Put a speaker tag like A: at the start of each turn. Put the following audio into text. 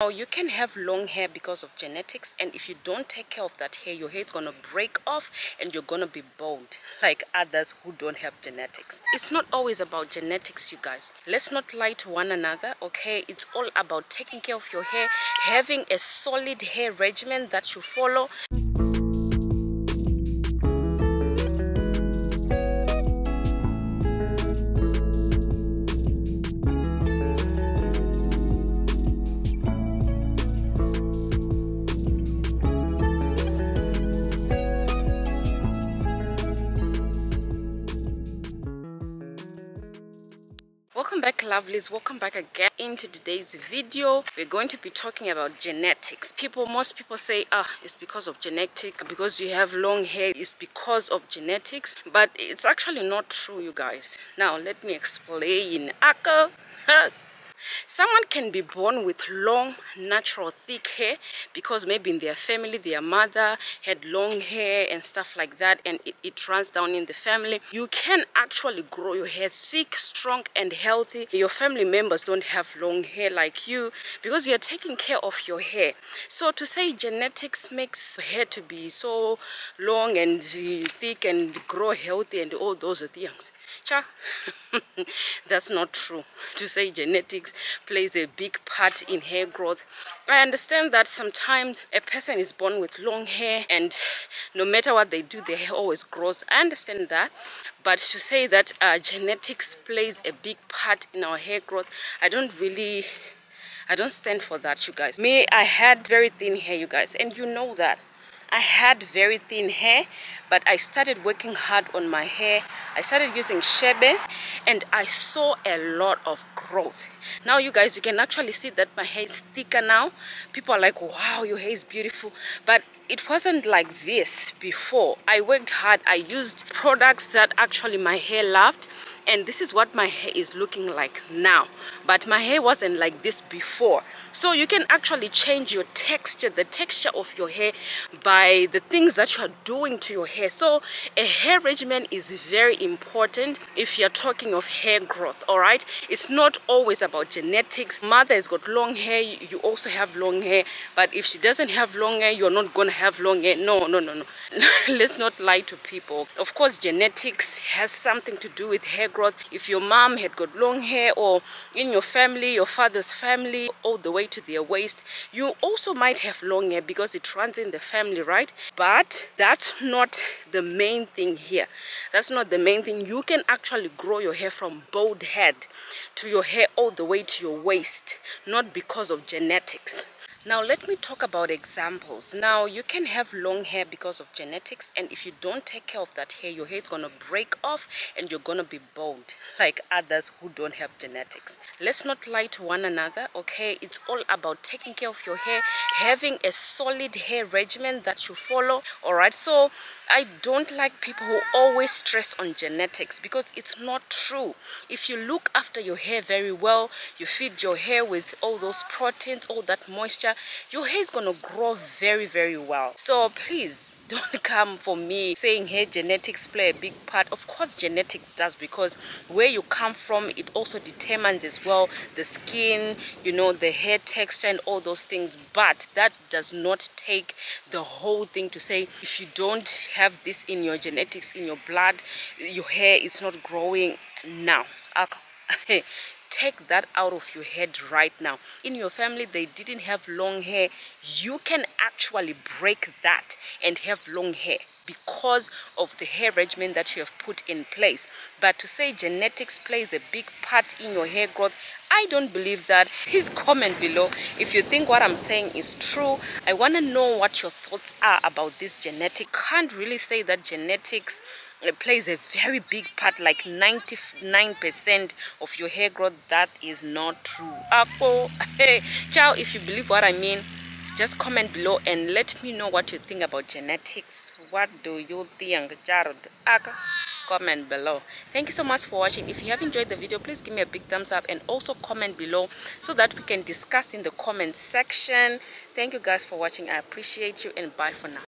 A: Now you can have long hair because of genetics and if you don't take care of that hair your hair is gonna break off and you're gonna be bald like others who don't have genetics. It's not always about genetics you guys. Let's not lie to one another okay? It's all about taking care of your hair having a solid hair regimen that you follow welcome back lovelies. Welcome back again into today's video. We're going to be talking about genetics. People most people say ah it's because of genetics. Because you have long hair it's because of genetics. But it's actually not true you guys. Now let me explain. Aka. Someone can be born with long, natural, thick hair because maybe in their family, their mother had long hair and stuff like that and it, it runs down in the family. You can actually grow your hair thick, strong and healthy. Your family members don't have long hair like you because you're taking care of your hair. So to say genetics makes hair to be so long and thick and grow healthy and all those things. Cha, that's not true. To say genetics plays a big part in hair growth. I understand that sometimes a person is born with long hair and no matter what they do, their hair always grows. I understand that. But to say that uh, genetics plays a big part in our hair growth, I don't really I don't stand for that, you guys. Me, I had very thin hair, you guys, and you know that. I had very thin hair but I started working hard on my hair. I started using Chebe and I saw a lot of growth. Now you guys you can actually see that my hair is thicker now. People are like wow your hair is beautiful. But it wasn't like this before. I worked hard. I used products that actually my hair loved and this is what my hair is looking like now. But my hair wasn't like this before. So you can actually change your texture the texture of your hair by the things that you are doing to your hair. So a hair regimen is very important if you're talking of hair growth all right? It's not always about genetics. Mother has got long hair. You also have long hair. But if she doesn't have long hair you're not gonna have long hair. No no no no. Let's not lie to people. Of course genetics has something to do with hair growth. If your mom had got long hair or in your family your father's family all the way to their waist you also might have long hair because it runs in the family right? But that's not the main thing here. That's not the main thing. You can actually grow your hair from bald head to your hair all the way to your waist not because of genetics now let me talk about examples. Now you can have long hair because of genetics and if you don't take care of that hair your hair is gonna break off and you're gonna be bald like others who don't have genetics. Let's not lie to one another okay? It's all about taking care of your hair having a solid hair regimen that you follow all right? So I don't like people who always stress on genetics because it's not true. If you look after your hair very well, you feed your hair with all those proteins, all that moisture, your hair is going to grow very, very well. So please don't come for me saying hair genetics play a big part. Of course, genetics does because where you come from, it also determines as well the skin, you know, the hair texture and all those things. But that does not take the whole thing to say if you don't have this in your genetics in your blood your hair is not growing now take that out of your head right now in your family they didn't have long hair you can actually break that and have long hair because of the hair regimen that you have put in place but to say genetics plays a big part in your hair growth I don't believe that. Please comment below if you think what I'm saying is true. I want to know what your thoughts are about this genetic. Can't really say that genetics plays a very big part like 99% of your hair growth. That is not true. Apple, hey ciao if you believe what i mean just comment below and let me know what you think about genetics. What do you think jared? Comment below. Thank you so much for watching. If you have enjoyed the video please give me a big thumbs up and also comment below so that we can discuss in the comment section. Thank you guys for watching. I appreciate you and bye for now